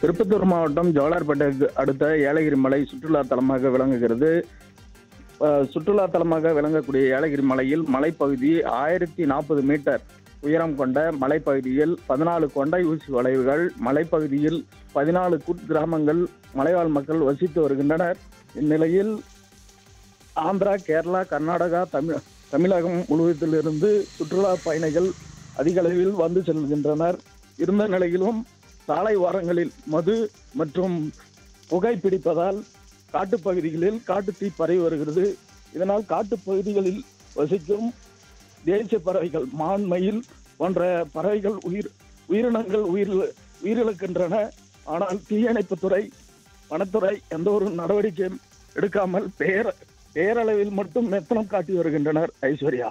திருப்பத்தூர் மாவட்டம் ஜோலார்பேட்டைக்கு அடுத்த ஏலகிரி மலை சுற்றுலா தலமாக விளங்குகிறது. சுற்றுலா தலமாக விளங்கக்கூடிய ஏலகிரி மலையில் மலைப்பகுதி ஆயிரத்தி நாற்பது மீட்டர் உயரம் கொண்ட மலைப்பகுதியில் பதினாலு கொண்டை ஊசி வளைவுகள் மலைப்பகுதியில் பதினாலு குக்கிராமங்கள் மலைவாழ் மக்கள் வசித்து வருகின்றனர். இந்நிலையில் ஆந்திரா கேரளா கர்நாடகா தமிழ் தமிழகம் முழுவதிலிருந்து சுற்றுலா பயணிகள் அதிக அளவில் வந்து செல்கின்றனர். இருந்த நிலையிலும் சாலை ஓரங்களில் மது மற்றும் புகை பிடிப்பதால் காட்டுப்பகுதிகளில் காட்டுத்தீ பரவி வருகிறது. இதனால் காட்டுப்பகுதிகளில் வசிக்கும் தேசிய பறவைகள் மான் மயில் போன்ற பறவைகள் உயிர் உயிரினங்கள் உயிர் உயிரிழக்கின்றன. ஆனால் தீயணைப்புத்துறை வனத்துறை எந்த ஒரு நடவடிக்கையும் எடுக்காமல் பேர பேரளவில் மட்டும் மெத்தனம் காட்டி வருகின்றனர் ஐஸ்வர்யா.